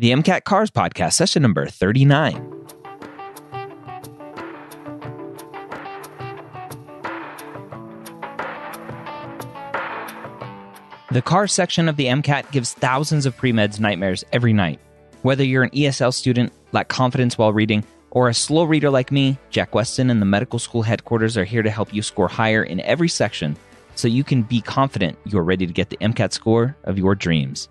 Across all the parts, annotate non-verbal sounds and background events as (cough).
the MCAT Cars Podcast, session number 39. The car section of the MCAT gives thousands of pre-meds nightmares every night. Whether you're an ESL student, lack confidence while reading, or a slow reader like me, Jack Westin and the medical school headquarters are here to help you score higher in every section so you can be confident you're ready to get the MCAT score of your dreams.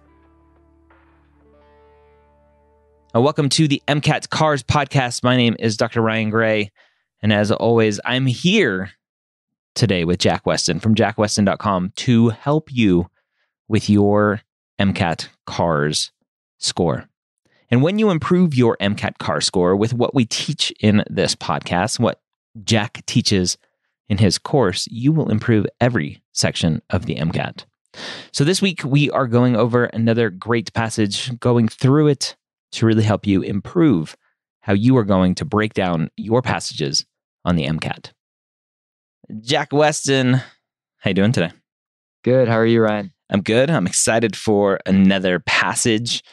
Uh, welcome to the MCAT Cars podcast. My name is Dr. Ryan Gray. And as always, I'm here today with Jack Westin from jackwestin.com to help you with your MCAT CARS score. And when you improve your MCAT CAR score with what we teach in this podcast, what Jack teaches in his course, you will improve every section of the MCAT. So this week, we are going over another great passage, going through it to really help you improve how you are going to break down your passages on the MCAT. Jack Westin, how you doing today? Good. How are you, Ryan? I'm good. I'm excited for another passage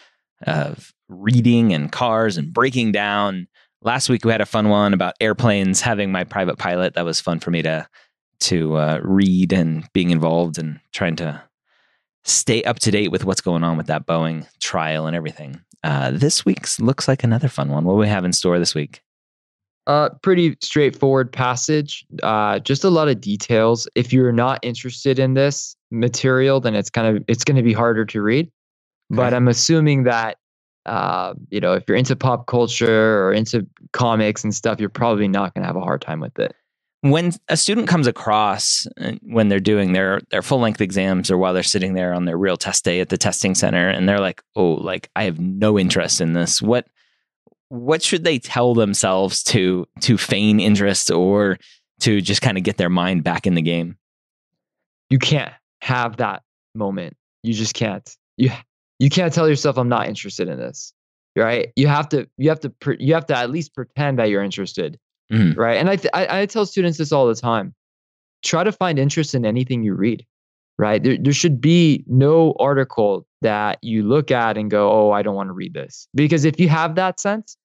of reading and cars and breaking down. Last week we had a fun one about airplanes having my private pilot. That was fun for me to to uh, read and being involved and trying to stay up to date with what's going on with that Boeing trial and everything. Uh, this week's looks like another fun one. What do we have in store this week? Uh, pretty straightforward passage. Uh, just a lot of details. If you're not interested in this material, then it's kind of it's going to be harder to read. But I'm assuming that uh, you know if you're into pop culture or into comics and stuff, you're probably not going to have a hard time with it. When a student comes across uh, when they're doing their their full length exams or while they're sitting there on their real test day at the testing center, and they're like, "Oh, like I have no interest in this," what what should they tell themselves to to feign interest or to just kind of get their mind back in the game? You can't have that moment. You just can't. You you can't tell yourself I'm not interested in this. Right? You have to you have to you have to at least pretend that you're interested. Mm-hmm. Right? And I, th- I I tell students this all the time. Try to find interest in anything you read. Right? There there should be no article that you look at and go, "Oh, I don't want to read this." Because if you have that sense,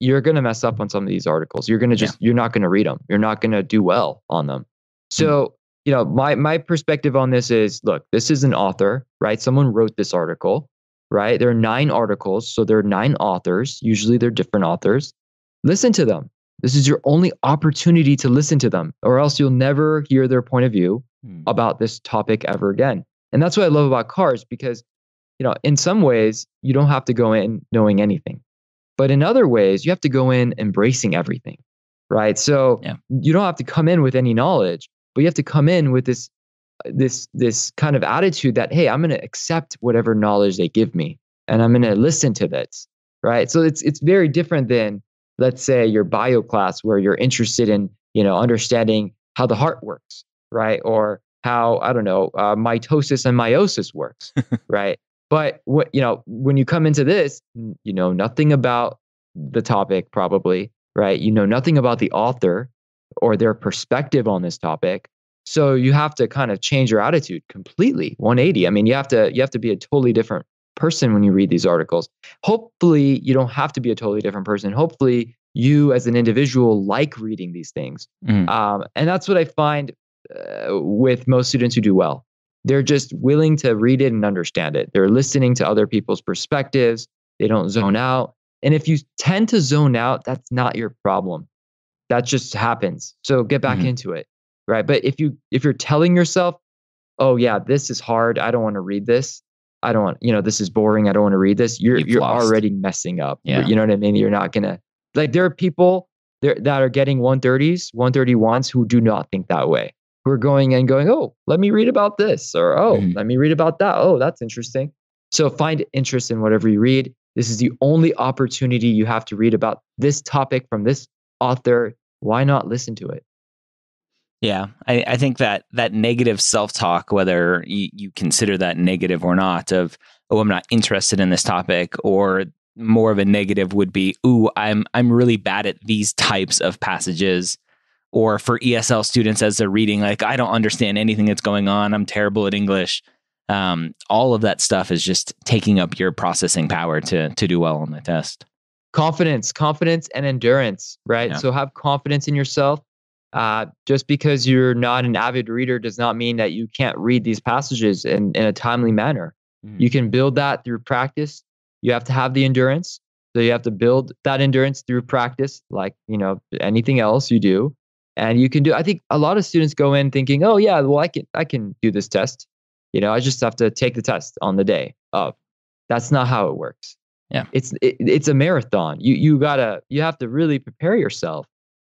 you're going to mess up on some of these articles. You're going to just yeah. you're not going to read them. You're not going to do well on them. So, mm-hmm. you know, my my perspective on this is, look, this is an author, right? Someone wrote this article, right? There are nine articles, so there are nine authors. Usually they're different authors. Listen to them. This is your only opportunity to listen to them, or else you'll never hear their point of view mm. about this topic ever again. And that's what I love about cars because you know, in some ways, you don't have to go in knowing anything. But in other ways, you have to go in embracing everything, right? So yeah. you don't have to come in with any knowledge, but you have to come in with this this this kind of attitude that hey, I'm going to accept whatever knowledge they give me and I'm going to listen to this, right? So it's it's very different than let's say your bio class where you're interested in, you know, understanding how the heart works, right? Or how I don't know, uh, mitosis and meiosis works, (laughs) right? But what you know, when you come into this, you know nothing about the topic, probably, right? You know nothing about the author or their perspective on this topic. So you have to kind of change your attitude completely, 180. I mean, you have to you have to be a totally different person when you read these articles. Hopefully, you don't have to be a totally different person. Hopefully, you as an individual like reading these things, mm. um, and that's what I find uh, with most students who do well. They're just willing to read it and understand it. They're listening to other people's perspectives. They don't zone out. And if you tend to zone out, that's not your problem. That just happens. So get back mm-hmm. into it. Right. But if you if you're telling yourself, oh yeah, this is hard. I don't want to read this. I don't want, you know, this is boring. I don't want to read this. You're You've you're lost. already messing up. Yeah. You know what I mean? You're not gonna like there are people there that are getting 130s, 131s who do not think that way who are going and going, oh, let me read about this, or oh, mm-hmm. let me read about that. Oh, that's interesting. So find interest in whatever you read. This is the only opportunity you have to read about this topic from this author. Why not listen to it? Yeah, I, I think that that negative self talk, whether you, you consider that negative or not, of oh, I'm not interested in this topic, or more of a negative would be, ooh, I'm I'm really bad at these types of passages or for ESL students as they're reading, like, I don't understand anything that's going on. I'm terrible at English. Um, all of that stuff is just taking up your processing power to to do well on the test. Confidence, confidence, and endurance. Right. Yeah. So have confidence in yourself. Uh, just because you're not an avid reader does not mean that you can't read these passages in, in a timely manner. Mhm. You can build that through practice. You have to have the endurance. So you have to build that endurance through practice, like you know anything else you do. And you can do. I think a lot of students go in thinking, "Oh yeah, well I can I can do this test. You know, I just have to take the test on the day of." That's not how it works. Yeah. it's it, it's a marathon. You you gotta you have to really prepare yourself,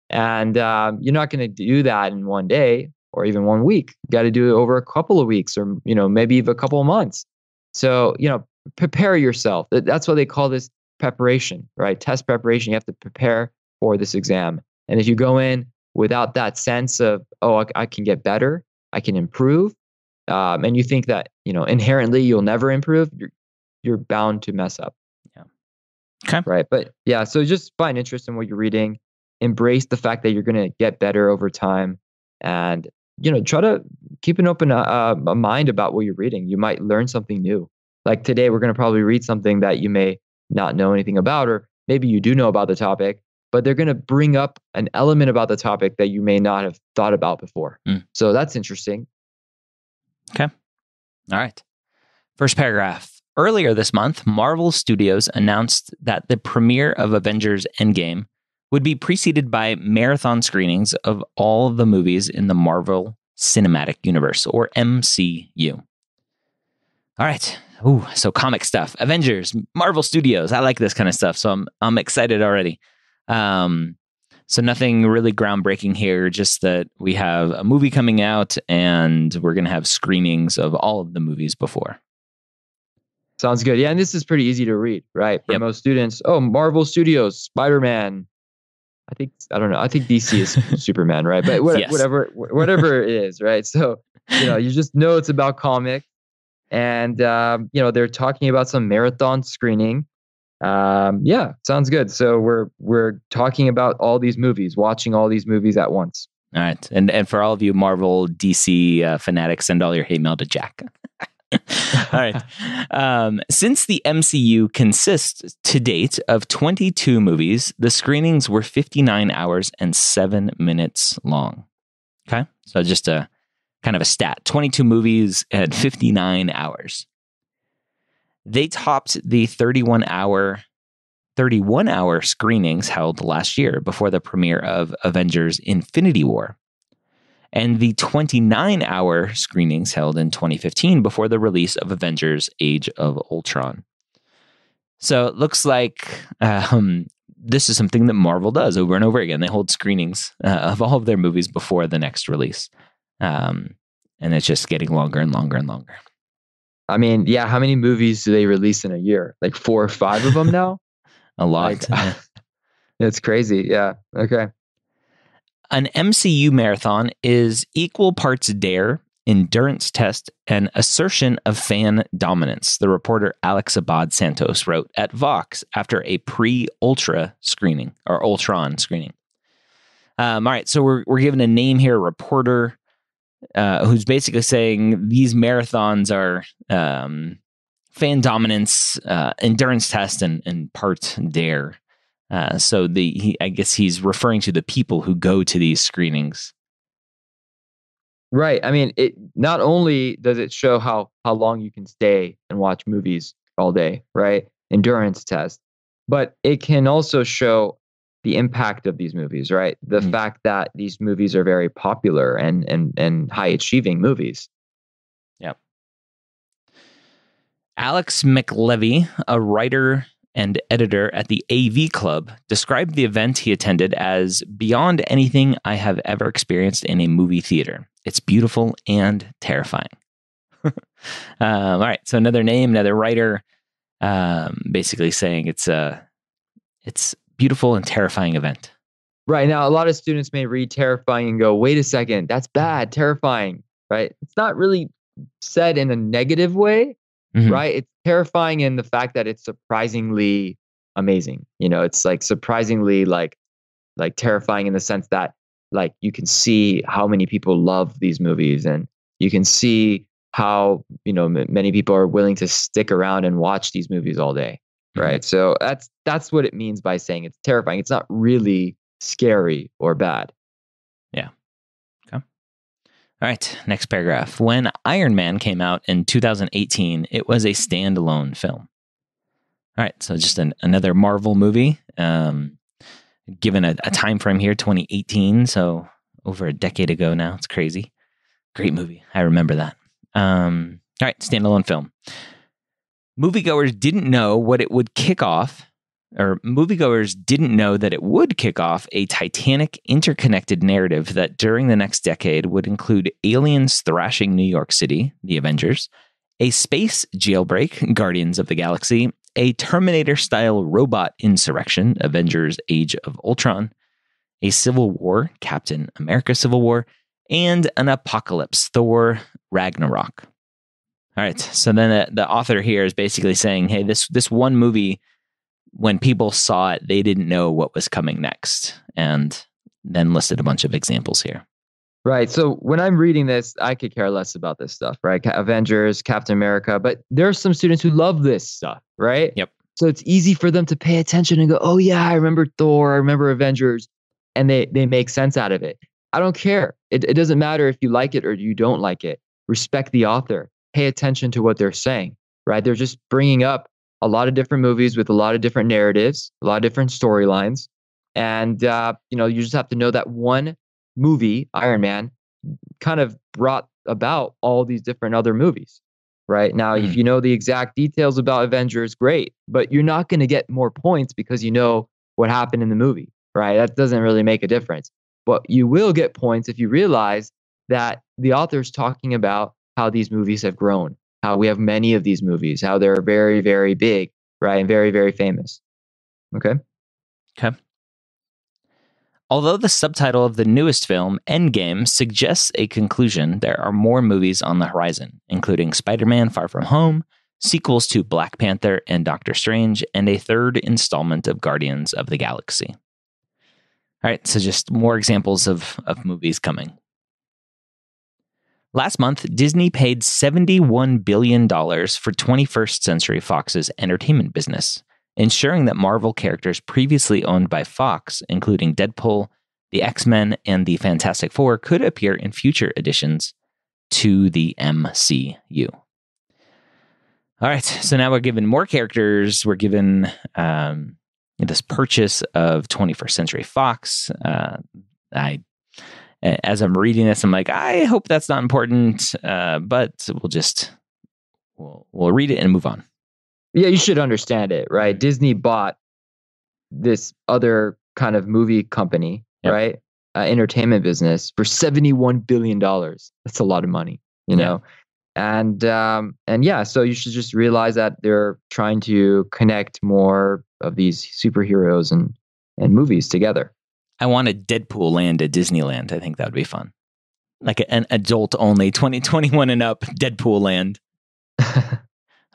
and um, you're not going to do that in one day or even one week. You got to do it over a couple of weeks, or you know maybe even a couple of months. So you know, prepare yourself. That's why they call this preparation, right? Test preparation. You have to prepare for this exam. And if you go in without that sense of, oh, I, I can get better, I can improve, um, and you think that you know inherently you'll never improve, you're you're bound to mess up. Yeah. Okay. Right. But yeah, so just find interest in what you're reading, embrace the fact that you're going to get better over time, and you know try to keep an open uh, a mind about what you're reading. You might learn something new. Like today, we're going to probably read something that you may not know anything about, or maybe you do know about the topic, but they're going to bring up an element about the topic that you may not have thought about before. Mm. So that's interesting. Okay all right. First paragraph. Earlier this month, Marvel Studios announced that the premiere of Avengers Endgame would be preceded by marathon screenings of all of the movies in the Marvel Cinematic Universe, or MCU. All right. Ooh, so comic stuff. Avengers, Marvel Studios. I like this kind of stuff. So I'm I'm excited already. Um, so nothing really groundbreaking here, just that we have a movie coming out and we're gonna have screenings of all of the movies before. Sounds good. Yeah, and this is pretty easy to read, right? For Yep. most students. Oh, Marvel Studios, Spider Man. I think I don't know. I think DC is (laughs) Superman, right? But what, Yes. whatever, whatever it is, right? So you know, you just know it's about comics, and um, you know they're talking about some marathon screening. Um, yeah, sounds good. So we're we're talking about all these movies, watching all these movies at once. All right, and and for all of you Marvel DC uh, fanatics, send all your hate mail to Jack. (laughs) all right. Um, since the MCU consists to date of 22 movies, the screenings were 59 hours and seven minutes long. Okay, so just a kind of a stat: 22 movies at 59 hours. They topped the 31 hour 31 hour screenings held last year before the premiere of Avengers Infinity War, and the 29 hour screenings held in 2015 before the release of Avengers Age of Ultron. So it looks like um, this is something that Marvel does over and over again. They hold screenings uh, of all of their movies before the next release. Um, and it's just getting longer and longer and longer. I mean, yeah, how many movies do they release in a year? Like four or five of them now? (laughs) A lot. Like, (laughs) it's crazy. Yeah. Okay. An MCU marathon is equal parts dare, endurance test, and assertion of fan dominance, the reporter Alex Abad Santos wrote at Vox after a pre Ultra screening or Ultron screening. Um, all right, so we're, we're given a name here, a reporter uh, who's basically saying these marathons are um, fan dominance, uh, endurance test, and, and part dare. Uh, so the he, I guess he's referring to the people who go to these screenings. Right. I mean, it not only does it show how how long you can stay and watch movies all day, right? Endurance test, but it can also show the impact of these movies, right? The Mhm. fact that these movies are very popular and and and high achieving movies. Yeah. Alex McLevy, a writer and editor at the AV Club, described the event he attended as beyond anything I have ever experienced in a movie theater. It's beautiful and terrifying. (laughs) um, all right, so another name, another writer, um, basically saying it's a it's beautiful and terrifying event. Right. Now a lot of students may read terrifying and go, "Wait a second, that's bad, terrifying." Right? It's not really said in a negative way, Mhm. right? It's terrifying in the fact that it's surprisingly amazing. You know, it's like surprisingly like like terrifying in the sense that like you can see how many people love these movies and you can see how you know m- many people are willing to stick around and watch these movies all day Mhm. right so that's that's what it means by saying it's terrifying it's not really scary or bad All right, next paragraph. When Iron Man came out in 2018, it was a standalone film. All right, so just an, another Marvel movie. Um, given a, a time frame here, 2018, so over a decade ago now. It's crazy. Great movie. I remember that. Um, all right, standalone film. Moviegoers didn't know what it would kick off or moviegoers didn't know that it would kick off a titanic interconnected narrative that during the next decade would include aliens thrashing New York City, the Avengers, a space jailbreak, Guardians of the Galaxy, a Terminator style robot insurrection, Avengers Age of Ultron, a civil war, Captain America Civil War, and an apocalypse, Thor Ragnarok. All right, so then the, the author here is basically saying, hey, this this one movie when people saw it, they didn't know what was coming next, and then listed a bunch of examples here. Right. So when I'm reading this, I could care less about this stuff, right? Avengers, Captain America, but there are some students who love this stuff, right? Yep. So it's easy for them to pay attention and go, "Oh yeah, I remember Thor, I remember Avengers," and they they make sense out of it. I don't care. It it doesn't matter if you like it or you don't like it. Respect the author. Pay attention to what they're saying, right? They're just bringing up a lot of different movies with a lot of different narratives, a lot of different storylines, and uh, you know you just have to know that one movie, Iron Man, kind of brought about all these different other movies. Right now, if Mm. you know the exact details about Avengers, great, but you're not going to get more points because you know what happened in the movie, right? That doesn't really make a difference. But you will get points if you realize that the author's talking about how these movies have grown, how we have many of these movies, how they're very, very big, right? And very, very famous. Okay. Okay. Although the subtitle of the newest film, Endgame, suggests a conclusion, there are more movies on the horizon, including Spider Man Far From Home, sequels to Black Panther and Doctor Strange, and a third installment of Guardians of the Galaxy. All right, so just more examples of, of movies coming. Last month, Disney paid $71 billion for 21st Century Fox's entertainment business, ensuring that Marvel characters previously owned by Fox, including Deadpool, the X Men, and the Fantastic Four, could appear in future editions to the MCU. All right, so now we're given more characters. We're given um, this purchase of 21st Century Fox. Uh, I, as I'm reading this, I'm like, I hope that's not important, uh, but we'll just we'll we'll read it and move on. Yeah, you should understand it, right? Disney bought this other kind of movie company, Yep. right? Uh, entertainment business for seventy-one billion dollars. That's a lot of money, you Yeah. know. And um, and yeah, so you should just realize that they're trying to connect more of these superheroes and and movies together. I want a Deadpool land at Disneyland. I think that would be fun. Like an adult only, 2021 and up Deadpool land. (laughs)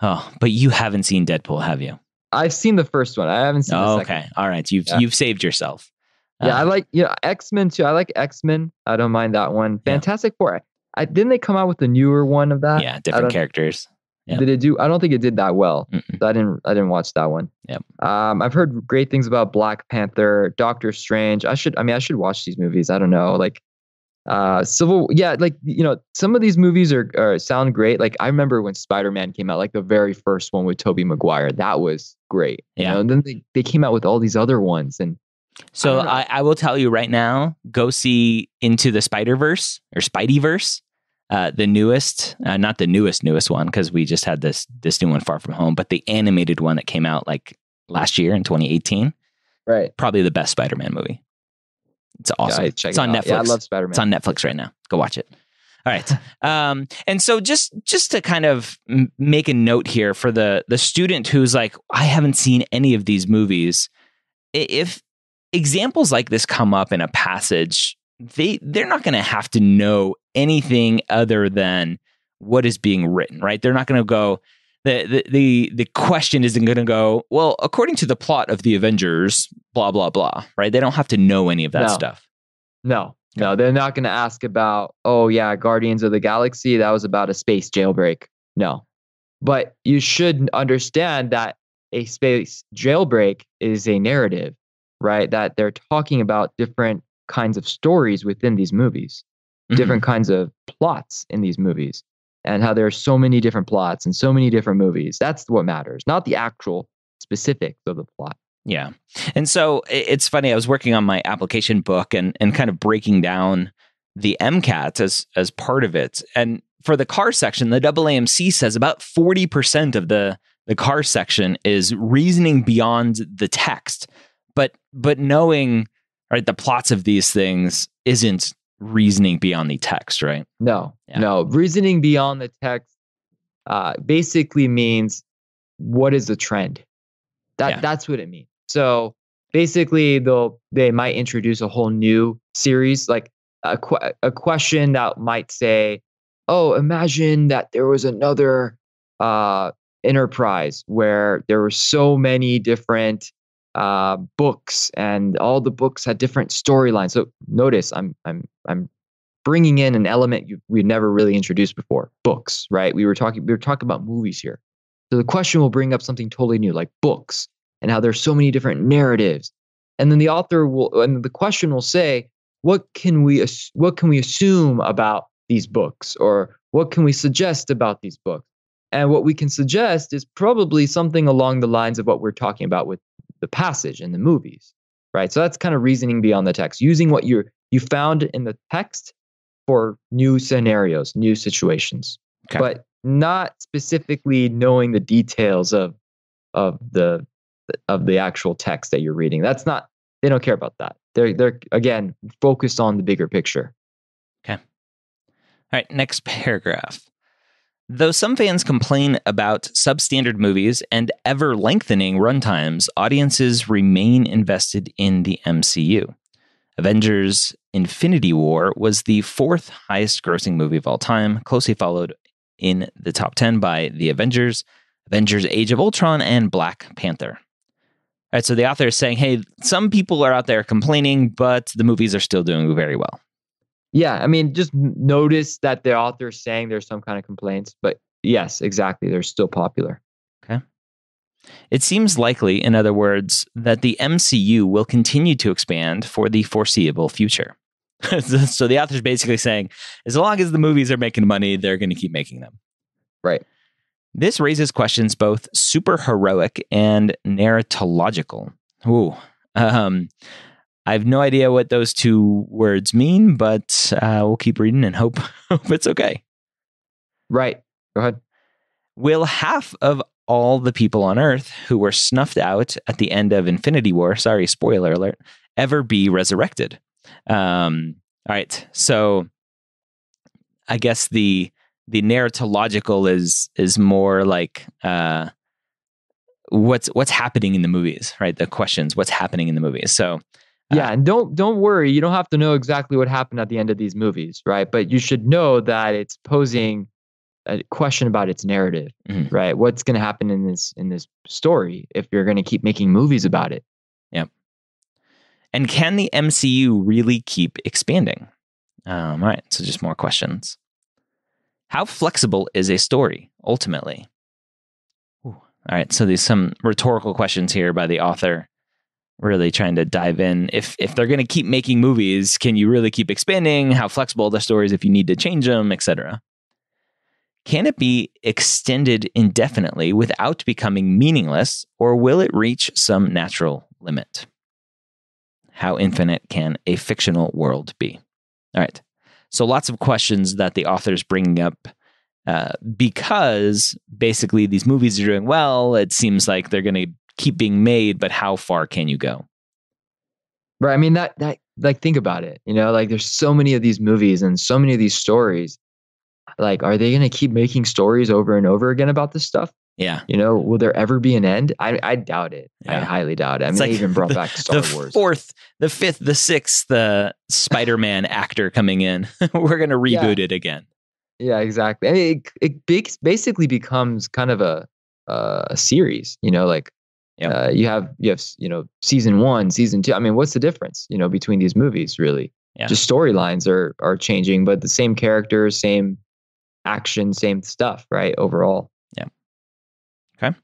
Oh, but you haven't seen Deadpool, have you? I've seen the first one. I haven't seen the Oh, second. okay. All right. You've Yeah. you've saved yourself. Yeah, I Uh, like you know X Men too. I like X Men. I don't mind that one. Yeah. Fantastic Four. I didn't they come out with the newer one of that? yeah, different characters. Yeah. Did it do? I don't think it did that well. So I didn't. I didn't watch that one. Yep. Um, I've heard great things about Black Panther, Doctor Strange. I should. I mean, I should watch these movies. I don't know. Like, uh, Civil. Yeah, like you know, some of these movies are, are sound great. Like I remember when Spider Man came out, like the very first one with Tobey Maguire. That was great. you Yeah. know, And then they, they came out with all these other ones, and So don't. I, I will tell you right now, go see Into the Spider Verse or Spideyverse, uh, the newest, uh, not the newest newest one because we just had this this new one Far From Home, but the animated one that came out like last year in 2018. right. Probably the best Spider Man movie. It's awesome. Yeah, it's on out. Netflix. Yeah, I love Spider Man. It's on Netflix right now. Go watch it. All right. (laughs) Um, and so just just to kind of m- make a note here for the the student who's like, I haven't seen any of these movies. If examples like this come up in a passage, they they're not going to have to know anything other than what is being written, right? They're not going to go. The, the the the question isn't going to go well according to the plot of the Avengers blah blah blah right they don't have to know any of that No. stuff No, No, they're not going to ask about, oh, yeah, Guardians of the Galaxy. That was about a space jailbreak. No. But you should understand that a space jailbreak is a narrative, right? That they're talking about different kinds of stories within these movies, Mhm. different kinds of plots in these movies, and how there are so many different plots and so many different movies. That's what matters, not the actual specifics of the plot. Yeah. And so it's funny, I was working on my application book and, and kind of breaking down the MCAT as as part of it. And for the car section, the AAMC says about 40% of the the car section is reasoning beyond the text. But but knowing right the plots of these things isn't reasoning beyond the text, right? No, Yeah. no. Reasoning beyond the text uh, basically means what is the trend? That Yeah. that's what it means. So basically, they'll they might introduce a whole new series, like a que- a question that might say, "Oh, imagine that there was another uh, enterprise where there were so many different." Uh books and all the books had different storylines. So notice i'm i'm i'm bringing in an element you, we've never really introduced before books right? We were talking we were talking about movies here. So the question will bring up something totally new like books and how there's so many different narratives. And then the author will and the question will say what can we what can we assume about these books? Or what can we suggest about these books? And what we can suggest is probably something along the lines of what we're talking about with the passage in the movies right so that's kind of reasoning beyond the text using what you're you found in the text for new scenarios new situations Okay. but not specifically knowing the details of of the of the actual text that you're reading that's not they don't care about that they're they're again focused on the bigger picture Okay. All right, next (laughs) paragraph. Though some fans complain about substandard movies and ever lengthening runtimes, audiences remain invested in the MCU. Avengers Infinity War was the fourth highest grossing movie of all time, closely followed in the top 10 by The Avengers, Avengers Age of Ultron, and Black Panther. All right, so the author is saying, hey, some people are out there complaining, but the movies are still doing very well. Yeah, I mean, just notice that the author is saying there's some kind of complaints, but yes, exactly, they're still popular. Okay. It seems likely, in other words, that the MCU will continue to expand for the foreseeable future. (laughs) so the author's basically saying, as long as the movies are making money, they're going to keep making them. Right. This raises questions both super heroic and narratological. Ooh. Um, I have no idea what those two words mean, but uh, we'll keep reading and hope, (laughs) hope it's okay. Right. Go ahead. Will half of all the people on Earth who were snuffed out at the end of Infinity War, sorry, spoiler alert, ever be resurrected? Um, all right, so I guess the the narratological is is more like uh, what's what's happening in the movies, right? The questions, what's happening in the movies. So Yeah, and don't don't worry, you don't have to know exactly what happened at the end of these movies, right? But you should know that it's posing a question about its narrative, Mhm. right? What's going to happen in this in this story if you're going to keep making movies about it? Yeah. And can the MCU really keep expanding? Um, all right, so just more questions. How flexible is a story ultimately? Ooh, all right, so there's some rhetorical questions here by the author, really trying to dive in. If if they're going to keep making movies, can you really keep expanding? How flexible the stories if you need to change them, etc. Can it be extended indefinitely without becoming meaningless, or will it reach some natural limit? How infinite can a fictional world be? All right. So lots of questions that the author's bringing up uh, because basically these movies are doing well. It seems like they're going to keep being made, but how far can you go? Right. I mean that that like think about it. You know, like there's so many of these movies and so many of these stories. Like, are they going to keep making stories over and over again about this stuff? Yeah. You know, will there ever be an end? I I doubt it. I highly doubt it. I It's mean, like they even brought the- back Star the Wars. fourth, the fifth, the sixth, the Spider-Man actor coming in. (laughs) We're going to reboot it again. Yeah, exactly. I mean, it, it basically becomes kind of a uh, a series. You know, like Yep. uh, you have you have you know season one, season two. I mean, what's the difference? You know, between these movies, really? Yeah. Just storylines are are changing, but the same characters, same action, same stuff, right? Overall. Yeah. Okay.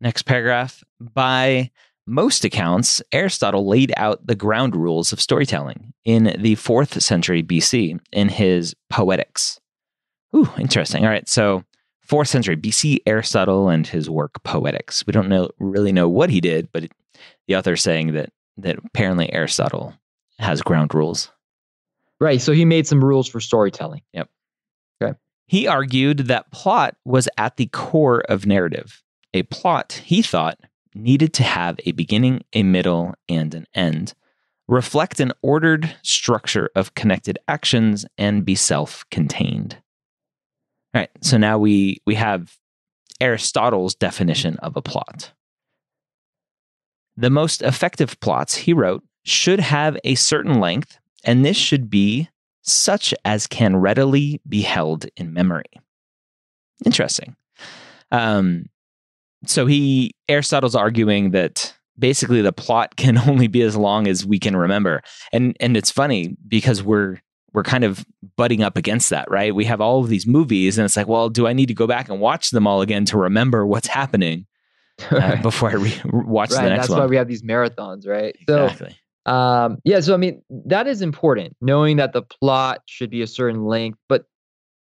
Next paragraph. By most accounts, Aristotle laid out the ground rules of storytelling in the fourth century BC in his Poetics. Ooh, interesting. All right. So, fourth century BC, Aristotle and his work Poetics. We don't know really know what he did, but it, the author is saying that that apparently Aristotle has ground rules. Right. So he made some rules for storytelling. Yep. Okay. He argued that plot was at the core of narrative. A plot, he thought, needed to have a beginning, a middle, and an end, reflect an ordered structure of connected actions, and be self contained. All right, so now we, we have Aristotle's definition of a plot. The most effective plots, he wrote, should have a certain length, and this should be such as can readily be held in memory. Interesting. Um, so he Aristotle's arguing that basically the plot can (laughs) only be as long as we can remember, and and it's funny because we're we're kind of butting up against that, right? We have all of these movies, and it's like, well, do I need to go back and watch them all again to remember what's happening (laughs) uh, before I re- (laughs) watch right. the next That's one? That's why we have these marathons, right? So exactly. Um, yeah, so I mean, that is important, knowing that the plot should be a certain length, but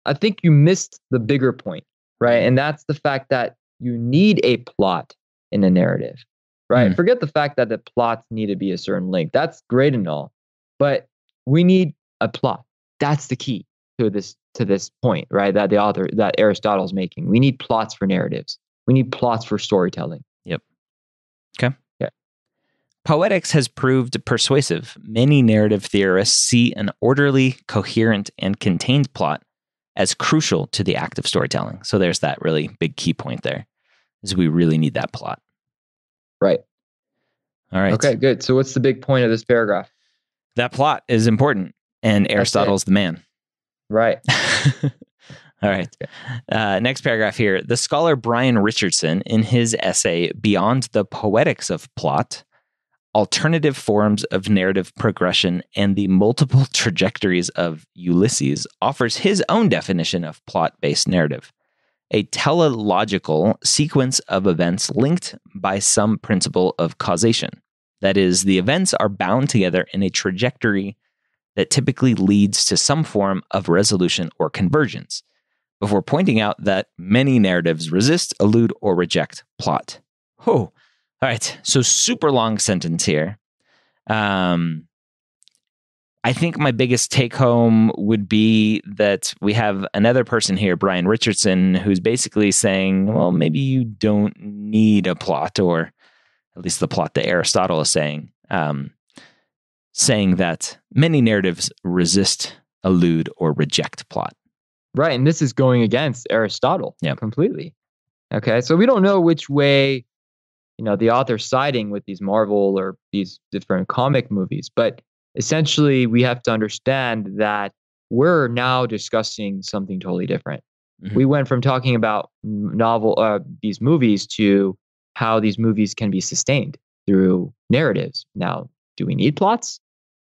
I think you missed the bigger point, right? And that's the fact that you need a plot in a narrative, right? Mm. Forget the fact that the plots need to be a certain length. That's great and all, but we need a plot. That's the key to this to this point, right? That the author that Aristotle's making. We need plots for narratives. We need plots for storytelling. Yep. Okay. Yeah. Poetics has proved persuasive. Many narrative theorists see an orderly, coherent, and contained plot as crucial to the act of storytelling. So there's that really big key point there. Is we really need that plot. Right. All right. Okay, good. So what's the big point of this paragraph? That plot is important, and. Aristotle's the man. Right. (laughs) All right. Uh, next paragraph here. The scholar Brian Richardson, in his essay Beyond the Poetics of Plot, Alternative Forms of Narrative Progression and the Multiple (laughs) Trajectories of Ulysses, offers his own definition of plot based narrative a teleological sequence of events linked by some principle of causation. That is, the events are bound together in a trajectory that typically leads to some form of resolution or convergence, before pointing out that many narratives resist, elude, or reject plot. Oh, all right. So, super long sentence here. Um, I think my biggest take home would be that we have another person here, Brian Richardson, who's basically saying, well, maybe you don't need a plot, or at least the plot that Aristotle is saying, um, saying that many narratives resist, elude, or reject plot. Right. And this is going against Aristotle Yeah. completely. Okay. So we don't know which way, you know, the author's siding with these Marvel or these different comic movies. But essentially, we have to understand that we're now discussing something totally different. Mhm. We went from talking about novel, uh, these movies to how these movies can be sustained through narratives. Now, do we need plots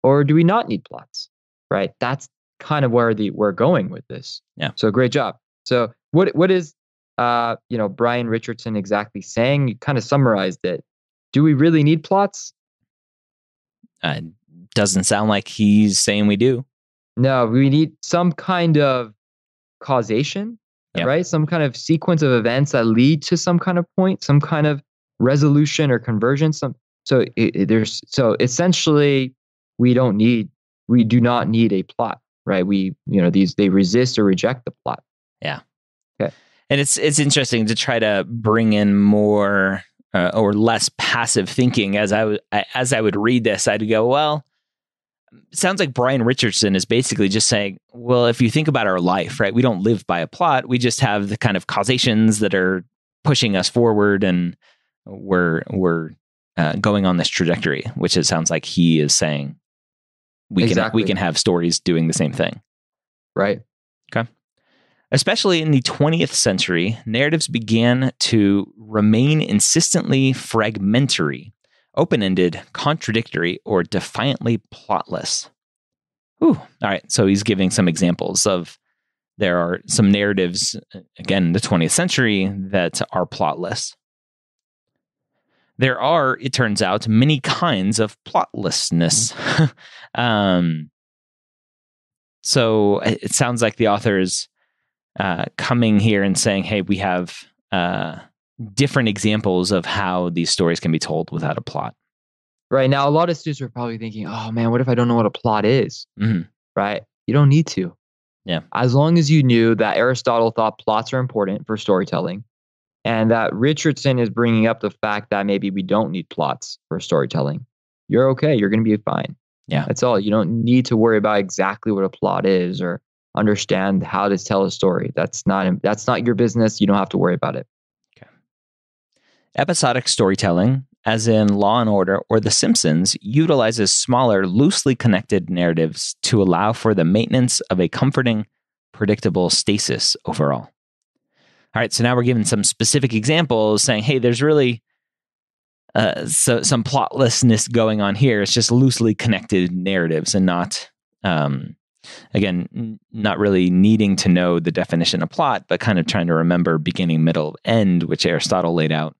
or do we not need plots? Right. That's kind of where the we're going with this. Yeah. So great job. So what what is uh you know Brian Richardson exactly saying? You kind of summarized it. Do we really need plots? Uh, doesn't sound like he's saying we do. No, we need some kind of causation, Yeah. right? Some kind of sequence of events that lead to some kind of point, some kind of resolution or conversion. Some so it, it- there's so essentially we don't need we do not need a plot, right? We you know these they resist or reject the plot. Yeah. Okay. And it's it's interesting to try to bring in more uh, or less passive thinking as I would as I would read this I'd go well sounds like Brian Richardson is basically just saying well if you think about our life right we don't live by a plot we just have the kind of causations that are pushing us forward and we're we're uh, going on this trajectory which it sounds like he is saying we Exactly. can we can have stories doing the same thing Right. Okay. Especially in the 20th century, narratives began to remain insistently fragmentary, open ended, contradictory, or defiantly plotless. Ooh, all right. So he's giving some examples of there are some narratives, again, in the 20th century that are plotless. There are, it turns out, many kinds of plotlessness. (laughs) um, so it sounds like the author is uh, coming here and saying, hey, we have uh, different examples of how these stories can be told without a plot. Right now, a lot of students are probably thinking, "Oh man, what if I don't know what a plot is?" Mhm. Right? You don't need to. Yeah. As long as you knew that Aristotle thought plots are important for storytelling, and that Richardson is bringing up the fact that maybe we don't need plots for storytelling, you're okay. You're going to be fine. Yeah. That's all. You don't need to worry about exactly what a plot is or understand how to tell a story. That's not that's not your business. You don't have to worry about it. Episodic storytelling, as in Law and Order or The Simpsons, utilizes smaller, loosely connected narratives to allow for the maintenance of a comforting, predictable stasis overall. All right, so now we're giving some specific examples saying, hey, there's really uh, so, some plotlessness going on here. It's just loosely connected narratives and not, um, again, not really needing to know the definition of plot, but kind of trying to remember beginning, middle, end, which Aristotle laid out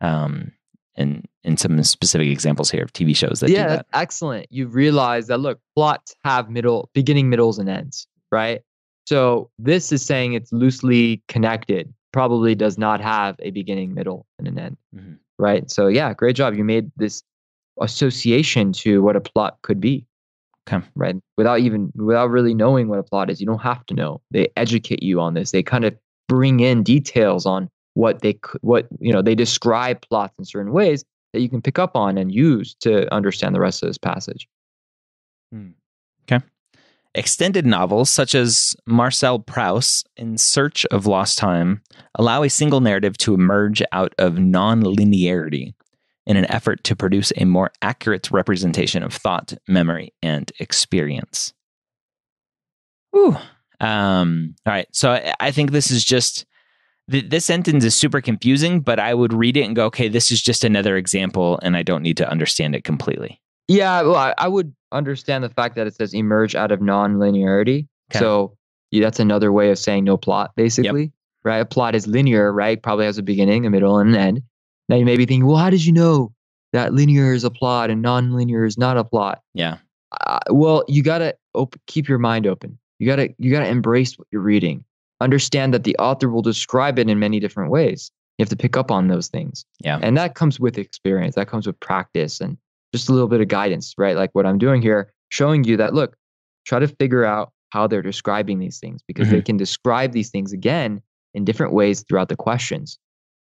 um, and in some specific examples here of TV shows that yeah, do that. that's excellent. You realize that look, plots have middle, beginning, middles, and ends, right? So this is saying it's loosely connected. Probably does not have a beginning, middle, and an end, Mhm. right? So yeah, great job. You made this association to what a plot could be. Okay. Right. Without even without really knowing what a plot is, you don't have to know. They educate you on this. They kind of bring in details on what they could, what you know. They describe plots in certain ways that you can pick up on and use to understand the rest of this passage. Extended novels such as Marcel Proust in Search of Lost Time allow a single narrative to emerge out of non-linearity in an effort to produce a more accurate representation of thought, memory, and experience. Ooh. Um, all right. So I, I think this is just th- this sentence is super confusing, but I would read it and go, okay, this is just another example, and I don't need to understand it completely. Yeah, well, I, I would understand the fact that it says emerge out of non-linearity. Okay. So yeah, that's another way of saying no plot, basically. Right? A plot is linear, right? Probably has a beginning, a middle, and an end. Now you may be thinking, well, how did you know that linear is a plot and non-linear is not a plot? Yeah. Uh, well, you gotta op- keep your mind open. You gotta you gotta embrace what you're reading. Understand that the author will describe it in many different ways. You have to pick up on those things. Yeah. And that comes with experience. That comes with practice and just a little bit of guidance, right? Like what I'm doing here, showing you that look, try to figure out how they're describing these things because they can describe these things again in different ways throughout the questions.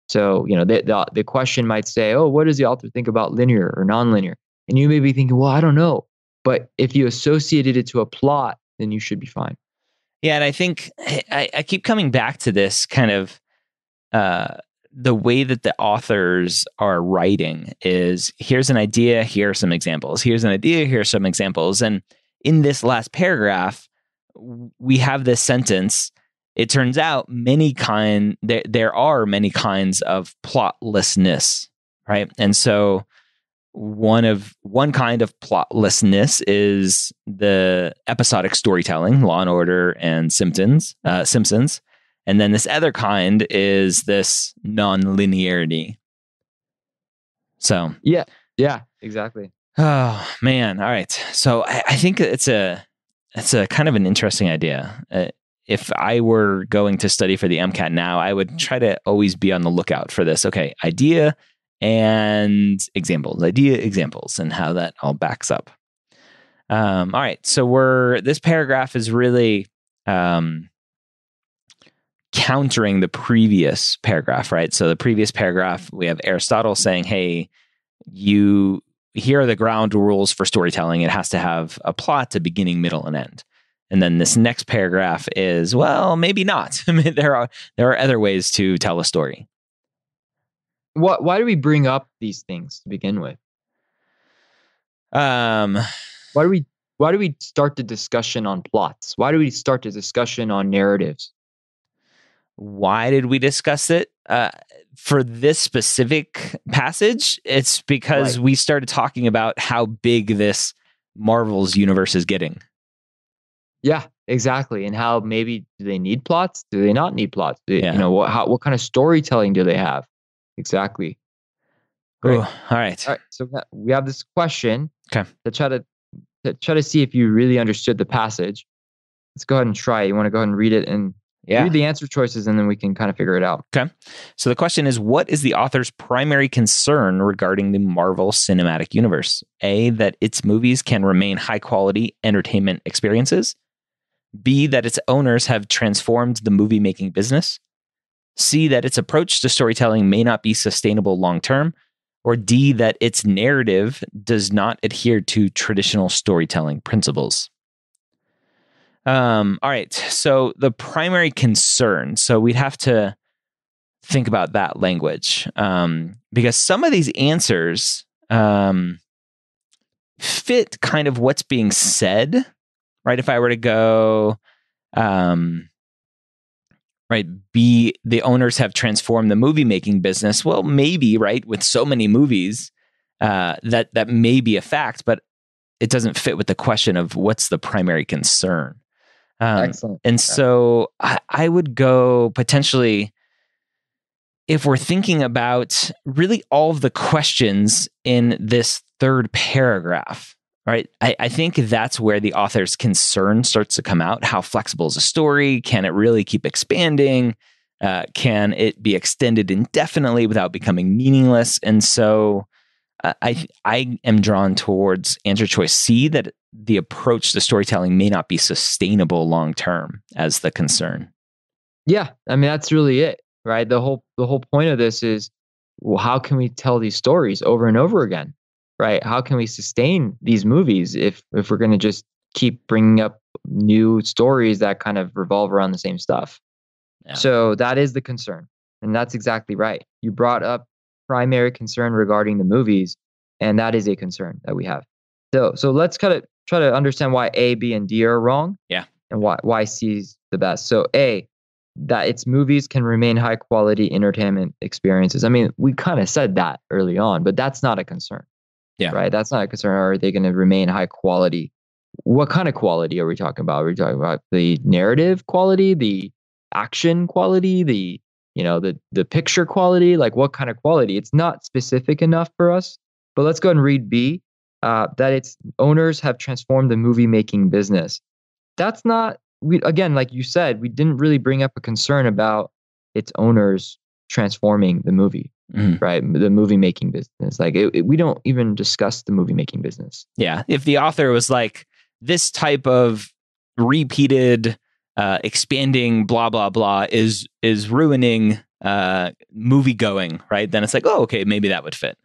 So, you know, the, the, the question might say, oh, what does the author think about linear or nonlinear? And you may be thinking, well, I don't know. But if you associated it to a plot, then you should be fine. Yeah, and I think I, I keep coming back to this kind of uh, the way that the authors are writing is here's an idea, here are some examples. Here's an idea, here are some examples. And in this last paragraph, we have this sentence. It turns out many kind there there are many kinds of plotlessness, right? And so one of one kind of plotlessness is the episodic storytelling, Law and Order and Simpsons, uh, Simpsons, and then this other kind is this non-linearity. So, Yeah, Yeah, exactly. (sighs) oh man, all right. So I, I think it's a it's a kind of an interesting idea. Uh, if I were going to study for the MCAT now, I would try to always be on the lookout for this. Okay, idea and examples, idea examples, and how that all backs up. Um, all right, so we're this paragraph is really um, countering the previous paragraph, right? So the previous paragraph we have Aristotle saying, "Hey, you here are the ground rules for storytelling. It has to have a plot, a beginning, middle, and end." And then this next paragraph is, well, maybe not. (laughs) There are there are other ways to tell a story. What, why do we bring up these things to begin with? Um, Why do we why do we start the discussion on plots? Why do we start the discussion on narratives? Why did we discuss it? Uh, for this specific passage, it's because Right. we started talking about how big this Marvel's universe is getting. Yeah, exactly. And how maybe do they need plots? Do they not need plots? Yeah. You know, what how what kind of storytelling do they have? Exactly. Great. Ooh, all right. All right. So we have this question. 'Kay. To try to to try to see if you really understood the passage. Let's go ahead and try. it. You want to go ahead and read it and Yeah. read the answer choices, and then we can kind of figure it out. Okay. So the question is what is the author's primary concern regarding the Marvel Cinematic Universe? A, that its movies can remain high quality entertainment experiences. B, that its owners have transformed the movie making business. C, that its approach to storytelling may not be sustainable long term. Or D, that its narrative does not adhere to traditional storytelling principles. Um, all right. So the primary concern. So we'd have to think about that language um, because some of these answers um, fit kind of what's being said, right? If I were to go, um, right, be the owners have transformed the movie making business. Well, maybe right with so many movies uh, that that may be a fact, but it doesn't fit with the question of what's the primary concern. Um, Excellent. and so I, I would go potentially if we're thinking about really all of the questions in this third paragraph, right? I, I think that's where the author's concern starts to come out. How flexible is a story? Can it really keep expanding? Uh, can it be extended indefinitely without becoming meaningless? And so I I am drawn towards answer choice C that the approach to storytelling may not be sustainable long term as the concern. Yeah, I mean that's really it, right? The whole the whole point of this is, well, how can we tell these stories over and over again, right? How can we sustain these movies if if we're going to just keep bringing up new stories that kind of revolve around the same stuff? Yeah. So that is the concern, and that's exactly right. You brought up primary concern regarding the movies, and that is a concern that we have. So so let's kind of try to understand why A, B, and D are wrong. Yeah. And why why C is the best. So A, that its movies can remain high quality entertainment experiences. I mean, we kind of said that early on, but that's not a concern. Yeah. Right. That's not a concern. Are they going to remain high quality? What kind of quality are we talking about? Are we talking about the narrative quality, the action quality, the you know the the picture quality? Like what kind of quality? It's not specific enough for us. But let's go and read B. Uh, that its owners have transformed the movie making business. That's not we again, like you said, we didn't really bring up a concern about its owners transforming the movie, Mhm. right? The movie making business. Like it, it- we don't even discuss the movie making business. Yeah. If the author was like, this type of repeated uh, expanding blah blah blah is is ruining uh, movie going, right? Then it's like, oh, okay, maybe that would fit.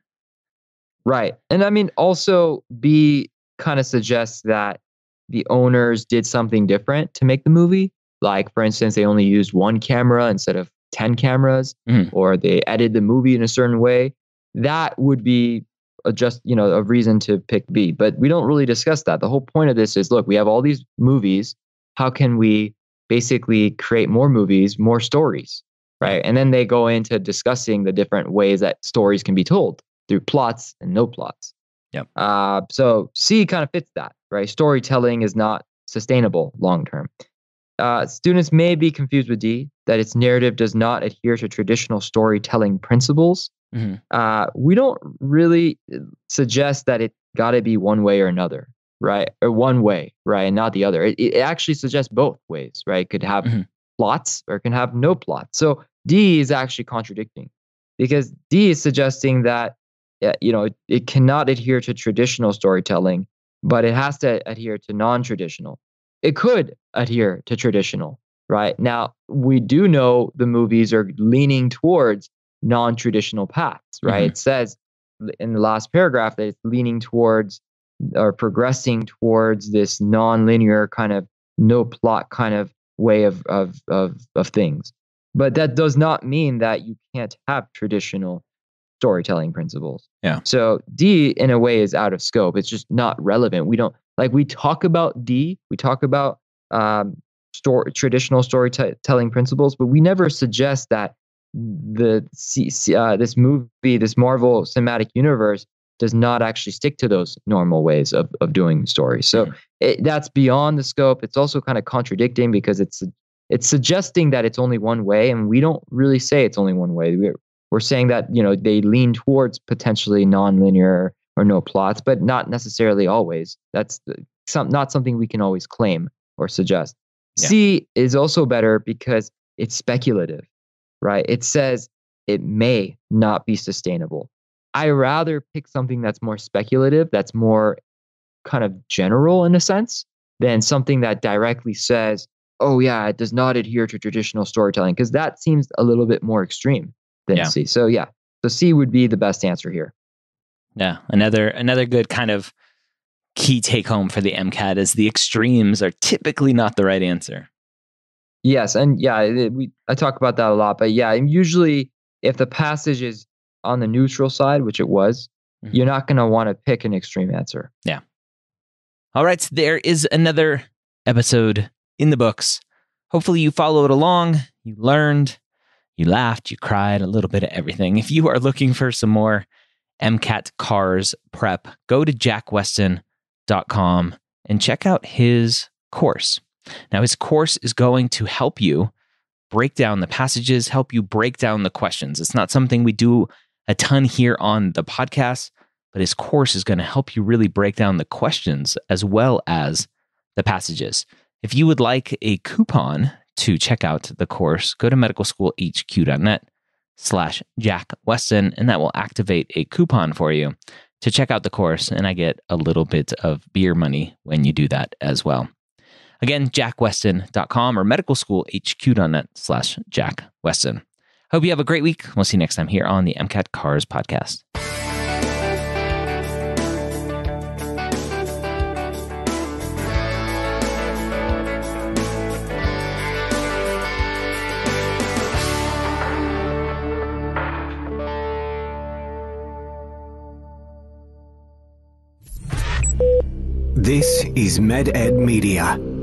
Right. And I mean, also, B kind of suggests that the owners did something different to make the movie. Like, for instance, they only used one camera instead of 10 cameras, Mhm. or they edited the movie in a certain way. That would be a just, you know, a reason to pick B. But we don't really discuss that. The whole point of this is look, we have all these movies. How can we basically create more movies, more stories? Right. And then they go into discussing the different ways that stories can be told through plots and no plots. Yep. Uh, so C kind of fits that, right? Storytelling is not sustainable long term. Uh, students may be confused with D, that its narrative does not adhere to traditional storytelling principles. Mhm. Uh, we don't really uh, suggest that it got to be one way or another, right? Or one way, right? And not the other. It, it actually suggests both ways, right? It could have Mhm. plots or it can have no plots. So D is actually contradicting because D is suggesting that uh, you know it, it cannot adhere to traditional storytelling, but it has to adhere to non-traditional. It could adhere to traditional, right? Now we do know the movies are leaning towards non-traditional paths, right? Mhm. It says in the last paragraph that it's leaning towards or progressing towards this non-linear kind of no plot kind of way of of of, of things. But that does not mean that you can't have traditional storytelling principles. Yeah. So D in a way is out of scope. It's just not relevant. We don't like we talk about D, we talk about um story traditional storytelling principles, but we never suggest that the uh, this movie, this Marvel cinematic universe does not actually stick to those normal ways of, of doing stories. So mm-hmm. it, that's beyond the scope. It's also kind of contradicting because it's it's suggesting that it's only one way, and we don't really say it's only one way. We're, we're saying that you know they lean towards potentially nonlinear or no plots, but not necessarily always. That's some, not something we can always claim or suggest. Yeah. C is also better because it's speculative, right? It says it may not be sustainable. I rather pick something that's more speculative, that's more kind of general in a sense, than something that directly says, oh, yeah, it does not adhere to traditional storytelling, because that seems a little bit more extreme than yeah. C. So, yeah, so C would be the best answer here. Yeah, another another good kind of key take home for the MCAT is the extremes are typically not the right answer. Yes, and yeah, it, we I talk about that a lot, but yeah, usually if the passage is on the neutral side, which it was, mm-hmm. you're not going to want to pick an extreme answer. Yeah. All right. So there is another episode in the books. Hopefully, you followed along, you learned, you laughed, you cried, a little bit of everything. If you are looking for some more MCAT cars prep, go to jackwestin.com and check out his course. Now, his course is going to help you break down the passages, help you break down the questions. It's not something we do a ton here on the podcast, but his course is going to help you really break down the questions as well as the passages. If you would like a coupon to check out the course, go to medicalschoolhq.net slash Jack Westin, and that will activate a coupon for you to check out the course. And I get a little bit of beer money when you do that as well. Again, jackwestin.com or medicalschoolhq.net slash Jack Westin. Hope you have a great week. We'll see you next time here on the MCAT Cars podcast. This is MedEd Media.